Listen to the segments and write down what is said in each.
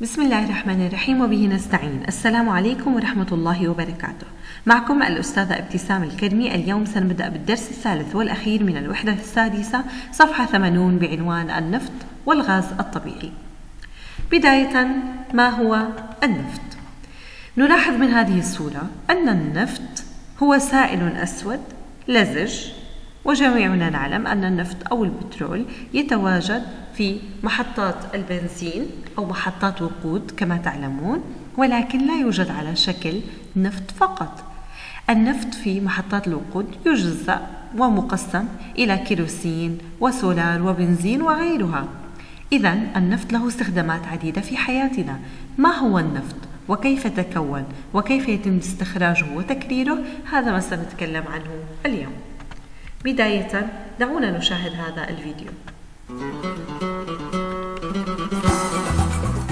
بسم الله الرحمن الرحيم وبه نستعين. السلام عليكم ورحمة الله وبركاته. معكم الأستاذة ابتسام الكرمي. اليوم سنبدأ بالدرس الثالث والأخير من الوحدة السادسة صفحة 80 بعنوان النفط والغاز الطبيعي. بداية ما هو النفط؟ نلاحظ من هذه الصورة أن النفط هو سائل أسود لزج وجميعنا نعلم أن النفط أو البترول يتواجد في محطات البنزين أو محطات وقود كما تعلمون ولكن لا يوجد على شكل نفط فقط. النفط في محطات الوقود يجزأ ومقسم إلى كيروسين وسولار وبنزين وغيرها. إذا النفط له استخدامات عديدة في حياتنا. ما هو النفط؟ وكيف تكون؟ وكيف يتم استخراجه وتكريره؟ هذا ما سنتكلم عنه اليوم. بداية دعونا نشاهد هذا الفيديو.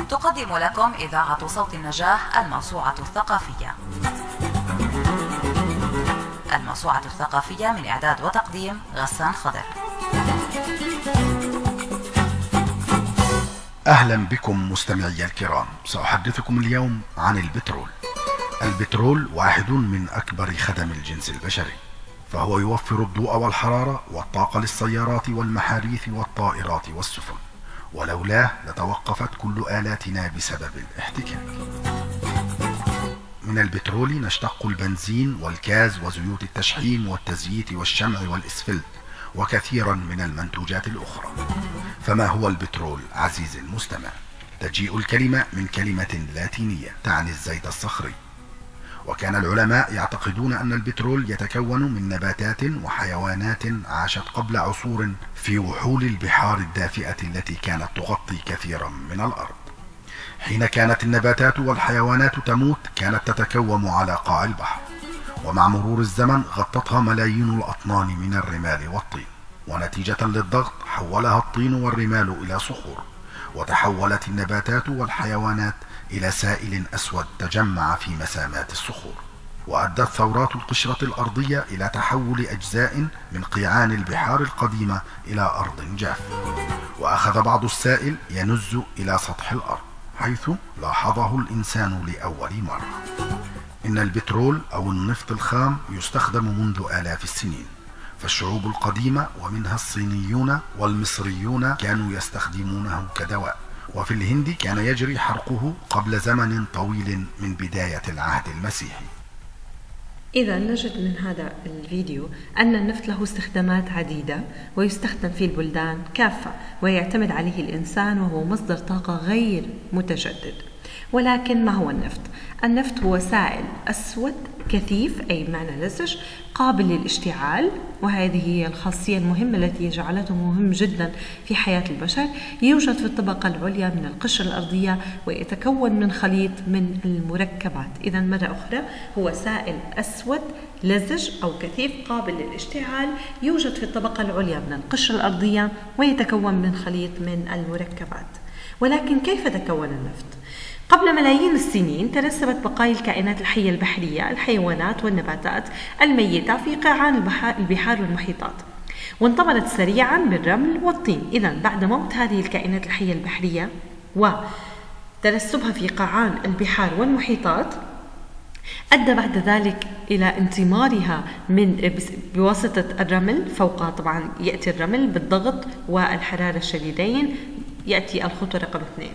تقدم لكم إذاعة صوت النجاح الموسوعة الثقافية. الموسوعة الثقافية من إعداد وتقديم غسان خضر. أهلا بكم مستمعي الكرام. سأحدثكم اليوم عن البترول. البترول واحد من أكبر خدم الجنس البشري. فهو يوفر الضوء والحرارة والطاقة للسيارات والمحاريث والطائرات والسفن. ولولاه لتوقفت كل آلاتنا بسبب الاحتكاك. من البترول نشتق البنزين والكاز وزيوت التشحيم والتزييت والشمع والإسفلت وكثيرا من المنتوجات الأخرى. فما هو البترول عزيزي المستمع؟ تجيء الكلمة من كلمة لاتينية تعني الزيت الصخري. وكان العلماء يعتقدون أن البترول يتكون من نباتات وحيوانات عاشت قبل عصور في وحول البحار الدافئة التي كانت تغطي كثيرا من الأرض. حين كانت النباتات والحيوانات تموت كانت تتكوم على قاع البحر. ومع مرور الزمن غطتها ملايين الأطنان من الرمال والطين. ونتيجة للضغط حولها الطين والرمال إلى صخور. وتحولت النباتات والحيوانات إلى سائل أسود تجمع في مسامات الصخور وأدت ثورات القشرة الأرضية إلى تحول أجزاء من قيعان البحار القديمة إلى أرض جافة وأخذ بعض السائل ينز إلى سطح الأرض حيث لاحظه الإنسان لأول مرة. إن البترول أو النفط الخام يستخدم منذ آلاف السنين فالشعوب القديمة ومنها الصينيون والمصريون كانوا يستخدمونه كدواء. وفي الهند كان يجري حرقه قبل زمن طويل من بداية العهد المسيحي. إذا نجد من هذا الفيديو أن النفط له استخدامات عديدة ويستخدم في البلدان كافة ويعتمد عليه الإنسان وهو مصدر طاقة غير متجدد. ولكن ما هو النفط؟ النفط هو سائل أسود كثيف أي بمعنى لزج قابل للاشتعال وهذه هي الخاصية المهمة التي جعلته مهم جدا في حياة البشر يوجد في الطبقة العليا من القشرة الأرضية ويتكون من خليط من المركبات إذا مرة أخرى هو سائل أسود لزج أو كثيف قابل للاشتعال يوجد في الطبقة العليا من القشرة الأرضية ويتكون من خليط من المركبات ولكن كيف تكون النفط؟ قبل ملايين السنين ترسبت بقايا الكائنات الحية البحرية الحيوانات والنباتات الميتة في قاعان البحار والمحيطات. وانطمرت سريعا بالرمل والطين. إذا بعد موت هذه الكائنات الحية البحرية وترسبها في قاعان البحار والمحيطات أدى بعد ذلك إلى انطمارها من بواسطة الرمل. فوق طبعا يأتي الرمل بالضغط والحرارة الشديدين يأتي الخطوة رقم اثنين.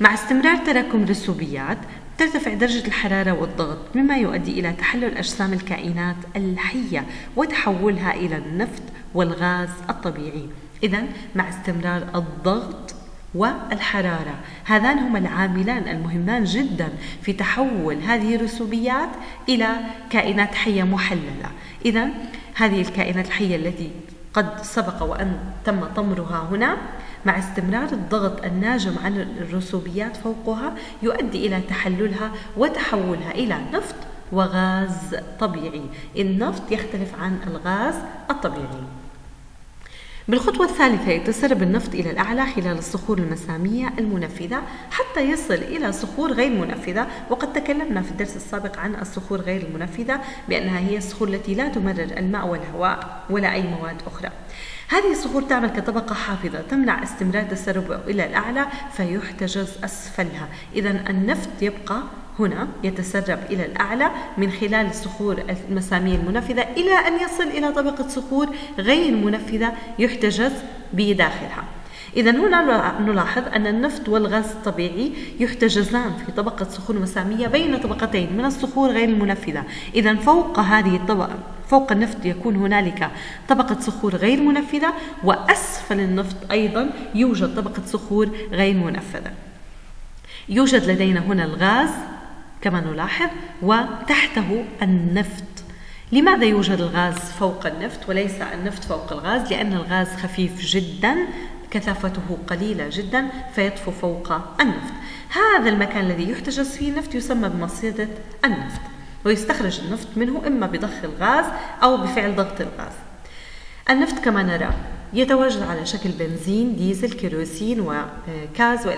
مع استمرار تراكم الرسوبيات ترتفع درجة الحرارة والضغط مما يؤدي إلى تحلل أجسام الكائنات الحية وتحولها إلى النفط والغاز الطبيعي. إذا مع استمرار الضغط والحرارة هذان هما العاملان المهمان جدا في تحول هذه الرسوبيات إلى كائنات حية محللة. إذا هذه الكائنات الحية التي قد سبق وأن تم طمرها هنا مع استمرار الضغط الناجم عن الرسوبيات فوقها يؤدي إلى تحللها وتحولها إلى نفط وغاز طبيعي. النفط يختلف عن الغاز الطبيعي. بالخطوة الثالثة يتسرب النفط إلى الأعلى خلال الصخور المسامية المنفذة حتى يصل إلى صخور غير منفذة وقد تكلمنا في الدرس السابق عن الصخور غير المنفذة بأنها هي الصخور التي لا تمرر الماء والهواء ولا أي مواد أخرى. هذه الصخور تعمل كطبقة حافظة تمنع استمرار التسرب إلى الأعلى فيحتجز أسفلها. إذا النفط يبقى هنا يتسرب إلى الأعلى من خلال الصخور المسامية المنفذة إلى أن يصل إلى طبقة صخور غير منفذة يحتجز بداخلها. إذا هنا نلاحظ أن النفط والغاز الطبيعي يحتجزان في طبقة صخور مسامية بين طبقتين من الصخور غير المنفذة. إذا فوق هذه الطبقة فوق النفط يكون هنالك طبقة صخور غير منفذة وأسفل النفط أيضا يوجد طبقة صخور غير منفذة. يوجد لدينا هنا الغاز كما نلاحظ وتحته النفط. لماذا يوجد الغاز فوق النفط وليس النفط فوق الغاز؟ لأن الغاز خفيف جدا كثافته قليلة جدا فيطفو فوق النفط. هذا المكان الذي يحتجز فيه النفط يسمى بمصيدة النفط ويستخرج النفط منه إما بضخ الغاز أو بفعل ضغط الغاز. النفط كما نرى يتواجد على شكل بنزين ديزل كيروسين وكاز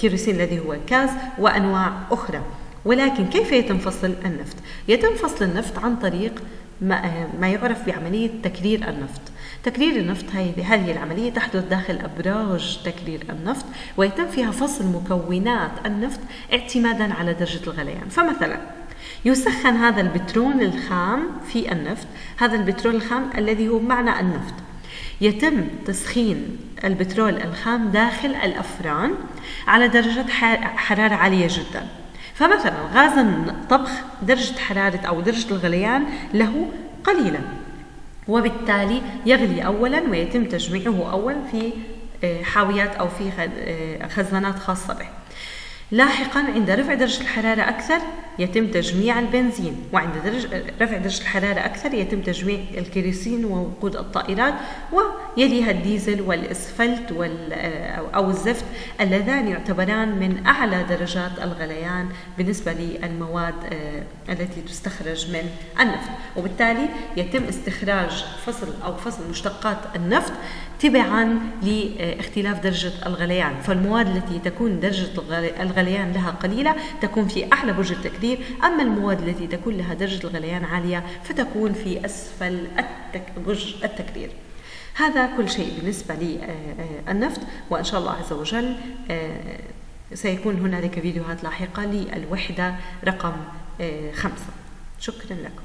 كيروسين الذي هو كاز وأنواع أخرى. ولكن كيف يتم فصل النفط؟ يتم فصل النفط عن طريق ما, ما يعرف بعملية تكرير النفط. تكرير النفط هذه العملية تحدث داخل أبراج تكرير النفط ويتم فيها فصل مكونات النفط اعتمادا على درجة الغليان. فمثلا يسخن هذا البترول الخام في النفط هذا البترول الخام الذي هو معنى النفط. يتم تسخين البترول الخام داخل الأفران على درجة حرارة عالية جدا. فمثلا غاز الطبخ درجة حرارة أو درجة الغليان له قليلة وبالتالي يغلي أولا ويتم تجميعه أولا في آه، حاويات أو في آه، خزانات خاصة به. لاحقا عند رفع درجة الحرارة أكثر يتم تجميع البنزين وعند درج رفع درجة الحرارة أكثر يتم تجميع الكيروسين ووقود الطائرات ويليها الديزل والإسفلت وال أو الزفت اللذان يعتبران من أعلى درجات الغليان بالنسبة للمواد آه، التي تستخرج من النفط. وبالتالي يتم استخراج فصل أو فصل مشتقات النفط تبعا لاختلاف درجة الغليان. فالمواد التي تكون درجة الغليان لها قليلة تكون في أعلى برج التكرير أما المواد التي تكون لها درجة الغليان عالية فتكون في أسفل برج التكرير هذا كل شيء بالنسبة للنفط وإن شاء الله عز وجل آه، سيكون هنالك فيديوهات لاحقة للوحدة رقم آه، خمسة. شكرا لكم.